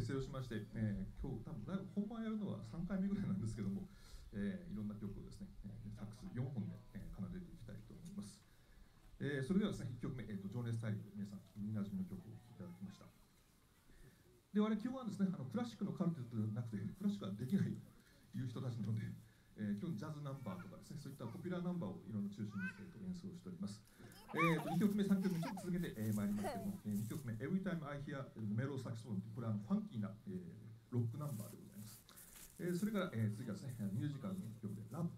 年ですね、あの結成をしまして、えー、今日多分本番やるのは3回目ぐらいなんですけども、えー、いろんな曲をですね、えー、サックス4本で、えー、奏でていきたいと思います。えー、それではですね、1曲目、えーと、情熱大陸皆さん、耳なじみの曲を聴いただきました。で、我々基本はですね、あのクラシックのカルテットではなくて、クラシックはできないという人たちなので、えー、今日ジャズナンバーとかですね、そういったポピュラーナンバーをいろいろ中心に、えーと、演奏しております。えー、と2曲目、3曲目、ちょっと続けて、えー、参りますけども、えー、2曲目、Every Time I Hear メローサクソンこれはあのファンキーな、えー、ロックナンバーでございます。えー、それから、えー、次はですね、ミュージカルの曲で、ラブ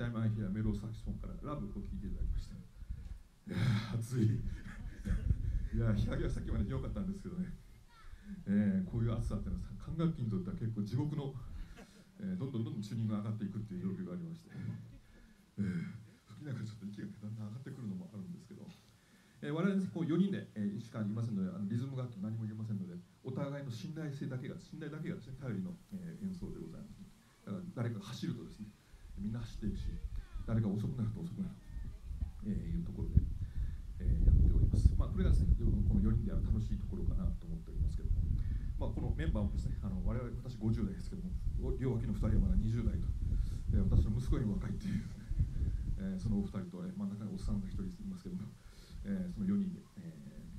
えっと、Every Time I Hear メロサキソンからラブを聴いていただきました。いや、暑い。いや、日陰はさっきまで良かったんですけどね。えー、こういう暑さっていうのは管楽器にとっては結構地獄の、えー、どんどんどんどんチューニングが上がっていくっていう状況がありまして、えー、吹きながらちょっと息がだんだん上がってくるのもあるんですけど、えー、我々こう4人で、えー、しかいませんのであのリズム楽器何も言えませんのでお互いの信頼性だけが信頼だけがですね頼りの、えー、演奏でございますだから誰かが走るとですねみんな走っていくし誰か遅くなると遅くなると、いうところで、えー、やっておりますまあこれがですねこの4人では楽しいところかなと思っておりますけどもまあ、このメンバーもですね、あの我々私50代ですけども、両脇の2人はまだ20代と、えー、私の息子より若いっていう、えー、そのお二人と、えー、真ん中におっさんが1人いますけども、えー、その4人で、え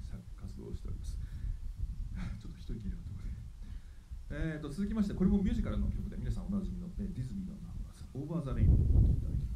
ー、活動をしております。ちょっと一息入れたところで。えーと、続きまして、これもミュージカルの曲で皆さんおなじみの、えー、ディズニーのナンバー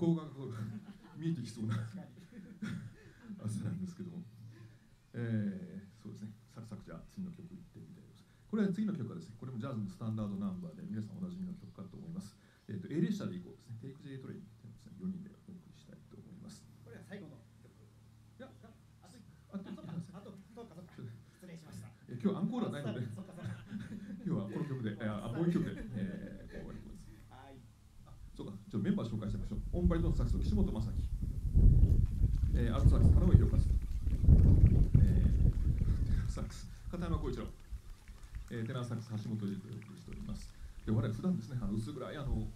向が見えてきそうな朝なんですけども、えー、そうですね。サクサクじゃあ次の曲いってみたいですこれは次の曲はですね。これもジャズのスタンダードナンバーで皆さんおなじみの曲かと思います。えっ、ー、と A 列車で行こうですね。テイク J トレインっていうのですね。4人でお送りしたいと思いますこれは最後の曲いやあとあとあとそうかそうか。失礼しましたえ今日アンコールはないので。今日はこの曲で、あ、もう一曲で、えー、終わります。はい。あ、そうか、ちょっとメンバー紹介しましょう。オンバリトンサックス岸本正樹、えー、アルトサックス田上弘和、えー、サックス片山浩一郎、えー、テナーサックス橋本龍とお送りしております。で、我々普段ですね、あの薄暗いあの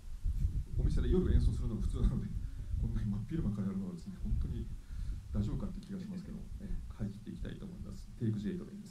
お店で夜演奏するのが普通なので、こんなに真っ昼間からやるのはですね、本当に大丈夫かって気がしますけど、えー、張り切っていきたいと思います。テイク J トレインで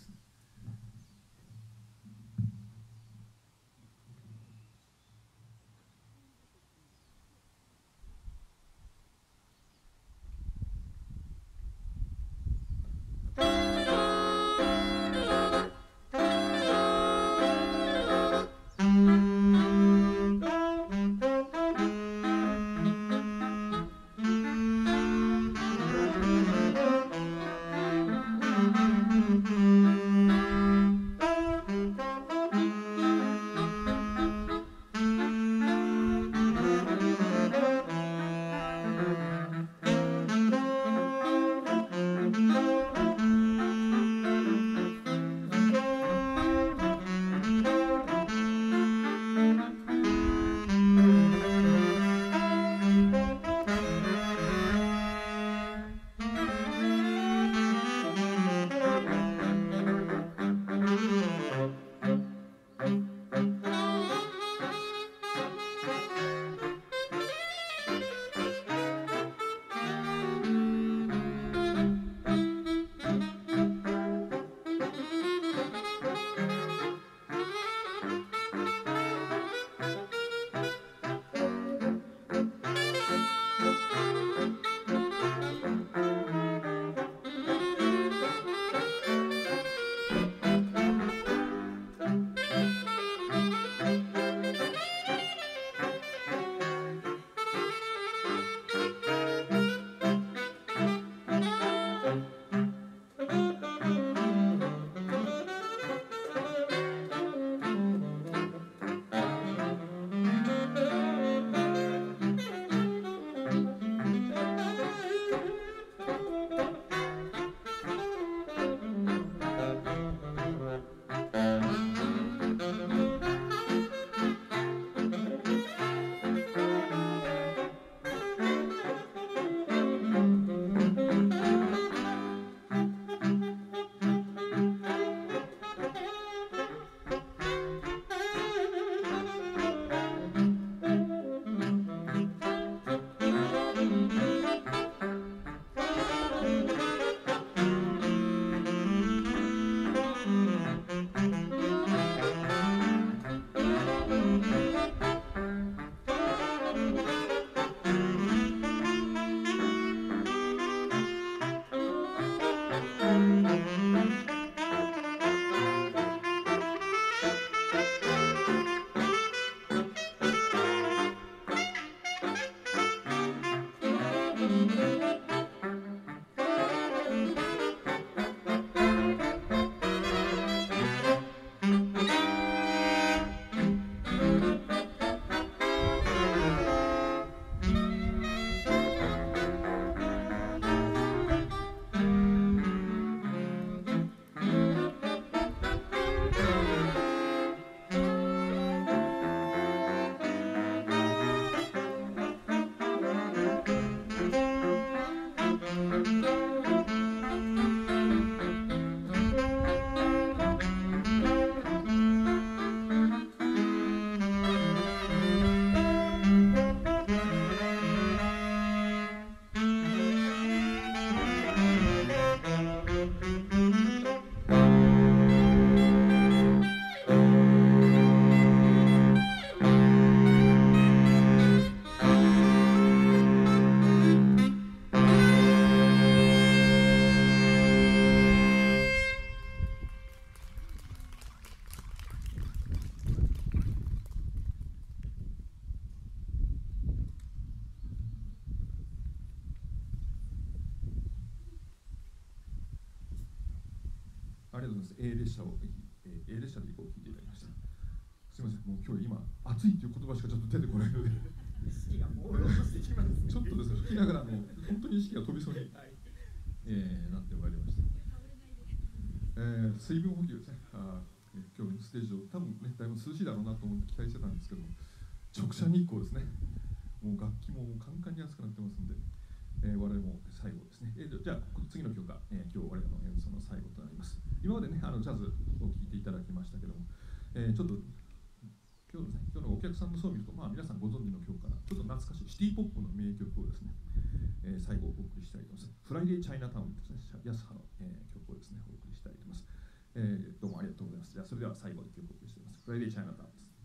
す。ます A 列車を、えー A 列車で行こう聞いていただきましたすみませんもう今日今暑いっていう言葉しかちょっと出てこないので意識が朦朧としてきますちょっとですね吹きながらもう本当に意識が飛びそうに、はいえーなってまいりました、えー水分補給ですねあ、今日のステージを多分ねだいぶ涼しいだろうなと思って期待してたんですけど直射日光ですねもう楽器ももうカンカンに熱くなってますんで、えー我々も最後ですね、えーじゃあ次の曲が、えー今日我々の演奏の最後となります。今までねあのジャズを聴いていただきましたけども、えーちょっと今日のね今日のお客さんの層を見るとまあ皆さんご存知の曲かな。ちょっと懐かしいシティポップの名曲をですね、えー最後お送りしたいと思います。フライデーチャイナタウンですね。泰葉の、えー曲をですねお送りしたいと思います、えーどうもありがとうございます。じゃあそれでは最後の曲をお送りしています。フライデーチャイナタウンです。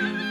あ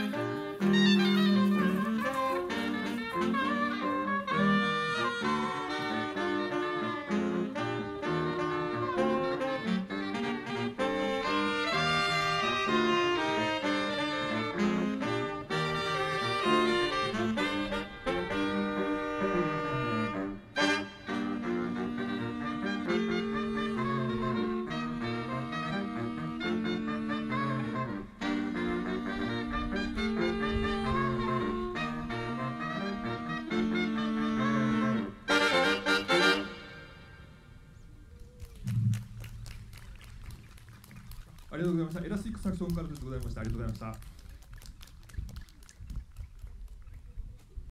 ました。エラスティックサクションからでございました。ありがとうございました。